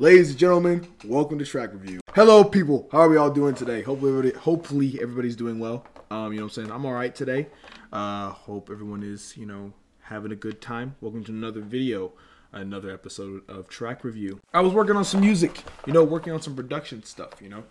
Ladies and gentlemen, welcome to Track Review. Hello, people. How are we all doing today? Hopefully, everybody, hopefully everybody's doing well. Um, you know what I'm saying? I'm all right today. Uh, hope everyone is, you know, having a good time. Welcome to another video, another episode of Track Review. I was working on some music, you know, working on some production stuff, you know,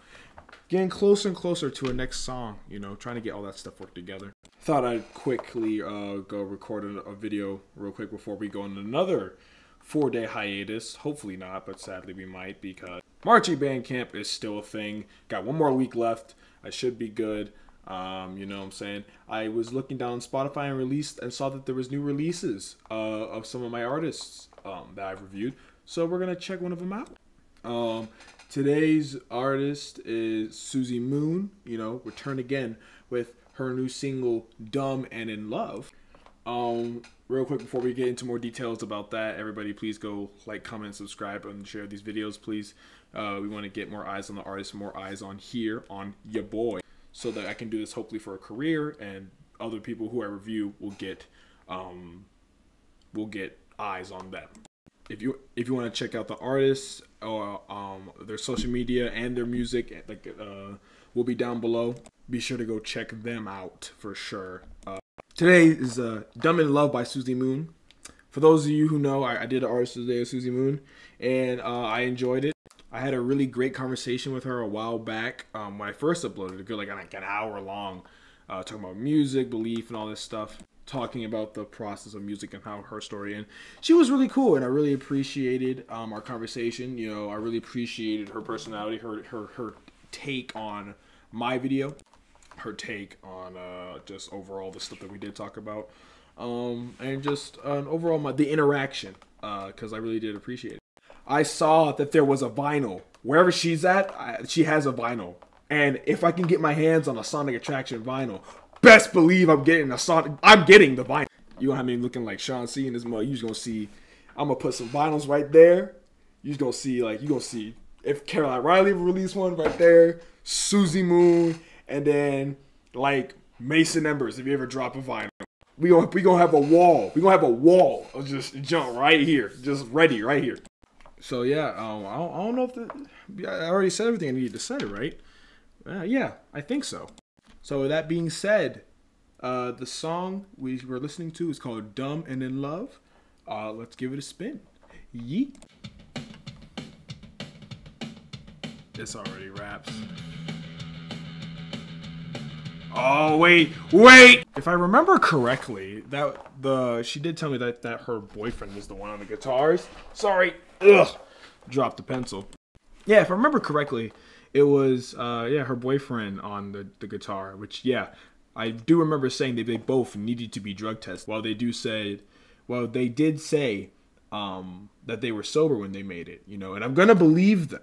getting closer and closer to a next song, you know, trying to get all that stuff worked together. Thought I'd quickly uh, go record a, a video real quick before we go on another four day hiatus. Hopefully not, but sadly we might because marching band camp is still a thing. Got one more week left. I should be good. Um, you know what I'm saying? I was looking down Spotify and released and saw that there was new releases uh, of some of my artists um, that I've reviewed. So we're gonna check one of them out. Um, today's artist is Suzi Moon. You know, return again with her new single "Dumb and in Love." Um, real quick before we get into more details about that, everybody please go like, comment, subscribe, and share these videos, please. Uh, we want to get more eyes on the artist, more eyes on here on your boy, so that I can do this hopefully for a career, and other people who I review will get um, will get eyes on them. If you if you want to check out the artists or um, their social media and their music, like uh, will be down below. Be sure to go check them out for sure. Uh, Today is uh, Dumb in Love by Suzi Moon. For those of you who know, I, I did an artist today of Suzi Moon, and uh, I enjoyed it. I had a really great conversation with her a while back um, when I first uploaded a good like, like an hour long, uh, talking about music, belief, and all this stuff, talking about the process of music and how her story. And she was really cool, and I really appreciated um, our conversation. You know, I really appreciated her personality, her her her take on my video her take on uh, just overall the stuff that we did talk about, um, and just uh, overall my, the interaction because uh, I really did appreciate it. I saw that there was a vinyl wherever she's at. I, she has a vinyl, and if I can get my hands on a Sonic Attraction vinyl, best believe I'm getting a Sonic. I'm getting the vinyl. You gonna have me looking like Sean C in this mug. You just gonna see. I'm gonna put some vinyls right there. You just gonna see like you gonna see if Caroline Riley released one right there. Suzi Moon and then like Mason Embers. If you ever drop a vinyl, we gonna we gonna have a wall. We gonna have a wall of just jump right here, just ready right here. So yeah, um, I, don't, I don't know if the I already said everything I needed to say, right? Uh, yeah, I think so. So with that being said, uh, the song we were listening to is called "Dumb and in Love." Uh, let's give it a spin. Yeet. This already raps. Oh wait, wait! If I remember correctly, that the she did tell me that that her boyfriend was the one on the guitars. Sorry, ugh, dropped the pencil. Yeah, if I remember correctly, it was uh yeah her boyfriend on the the guitar. Which yeah, I do remember saying that they both needed to be drug tested. While they do say, well they did say um that they were sober when they made it, you know, and I'm gonna believe them.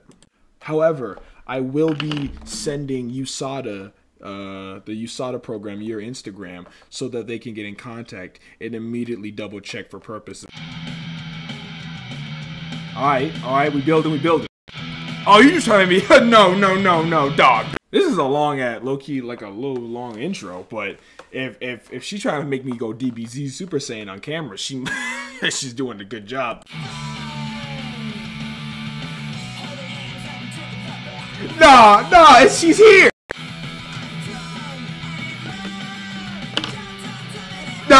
However, I will be sending USADA uh, the USADA program your Instagram so that they can get in contact and immediately double check for purposes. All right, all right, we build building, we building. Oh, you just trying to be? no, no, no, no, dog. This is a long at low key, like a little long intro. But if if if she's trying to make me go DBZ Super Saiyan on camera, she she's doing a good job. Nah, nah, she's here.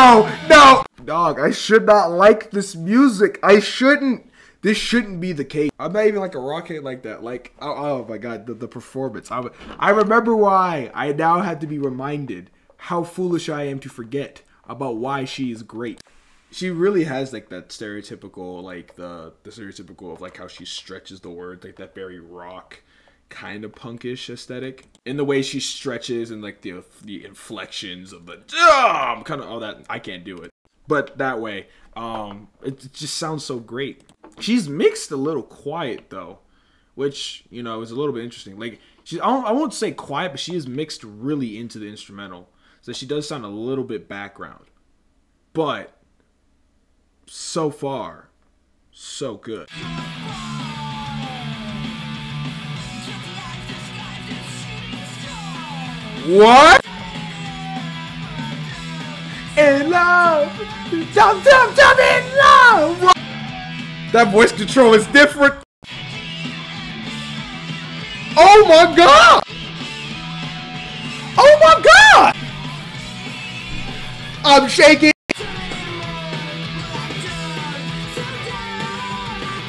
No, no! Dog, I should not like this music. I shouldn't. This shouldn't be the case. I'm not even like a rockhead like that. Like, oh, oh my god, the, the performance. I, I remember why. I now have to be reminded how foolish I am to forget about why she is great. She really has like that stereotypical, like the the stereotypical of like how she stretches the words, like that very rock kind of punkish aesthetic in the way she stretches and like the the inflections of the um, kind of all that. I can't do it, but that way, um, it just sounds so great. She's mixed a little quiet though, which you know is a little bit interesting. Like she, I, I won't say quiet, but she is mixed really into the instrumental, so she does sound a little bit background, but so far, so good. What? In love. Jump, jump, jump in love. That voice control is different. Oh my god! Oh my god! I'm shaking.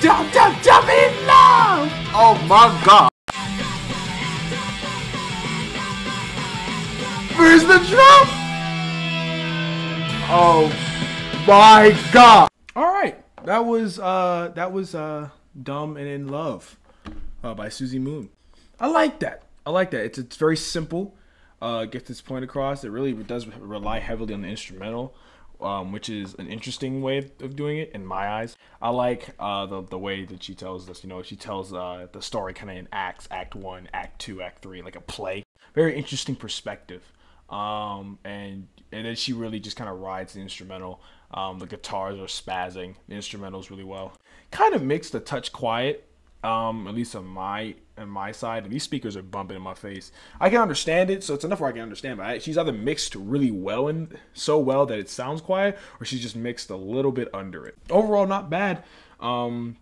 Jump, jump, jump in love! Oh my god! Where's the drum? Oh my god! All right, that was uh that was uh dumb and in love uh, by Suzi Moon. I like that. I like that. It's it's very simple. Uh, gets its point across. It really does rely heavily on the instrumental, um, which is an interesting way of doing it in my eyes. I like uh, the the way that she tells us. You know, she tells uh, the story kind of in acts, Act One, Act Two, Act Three, like a play. Very interesting perspective. Um, and and then she really just kind of rides the instrumental. Um, the guitars are spazzing, the instrumentals really well. Kind of mixed, a touch quiet, um, at least on my on my side. And these speakers are bumping in my face. I can understand it, so it's enough where I can understand. But I, she's either mixed really well and so well that it sounds quiet, or she's just mixed a little bit under it. Overall, not bad. Um,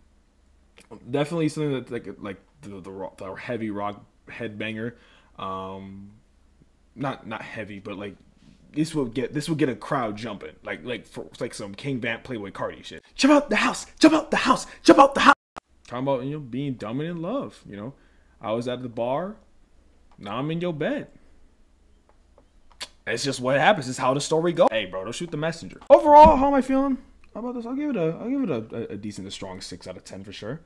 definitely something that like like the the, the heavy rock headbanger. Um, not not heavy, but like this will get this will get a crowd jumping, like like for like some King Vamp Playboi Carti shit. Jump out the house, jump out the house, jump out the house. Talking about you know being dumb and in love. You know, I was at the bar, now I'm in your bed. It's just what happens. It's how the story goes. Hey, bro, don't shoot the messenger. Overall, how am I feeling how about this? I'll give it a I'll give it a, a decent, a strong six out of ten for sure.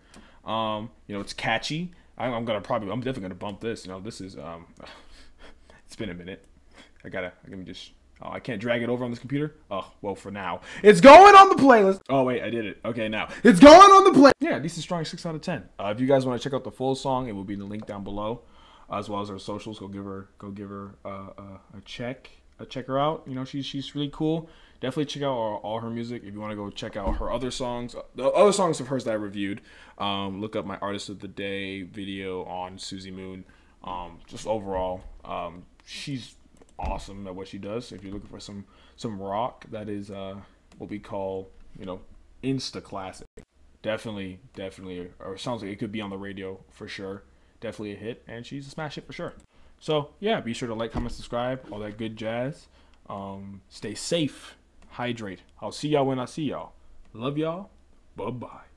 Um, you know, it's catchy. I'm gonna probably I'm definitely gonna bump this. You know, this is um. It's been a minute. I gotta, let me just, oh, I can't drag it over on this computer? Oh, well, for now. It's going on the playlist. Oh, wait, I did it. Okay, now. It's going on the play. Yeah, this is strong 6 out of 10. Uh, if you guys want to check out the full song, it will be in the link down below, as well as our socials. Go give her, go give her uh, uh, a check, uh, check her out. You know, she's, she's really cool. Definitely check out all, all her music. If you want to go check out her other songs, the other songs of hers that I reviewed, um, look up my Artist of the Day video on Suzi Moon. Um, just overall, um, she's awesome at what she does. If you're looking for some some rock, that is uh, what we call you know insta classic. Definitely, definitely, or sounds like it could be on the radio for sure. Definitely a hit, and she's a smash hit for sure. So yeah, be sure to like, comment, subscribe, all that good jazz. Um, stay safe, hydrate. I'll see y'all when I see y'all. Love y'all. Bye bye.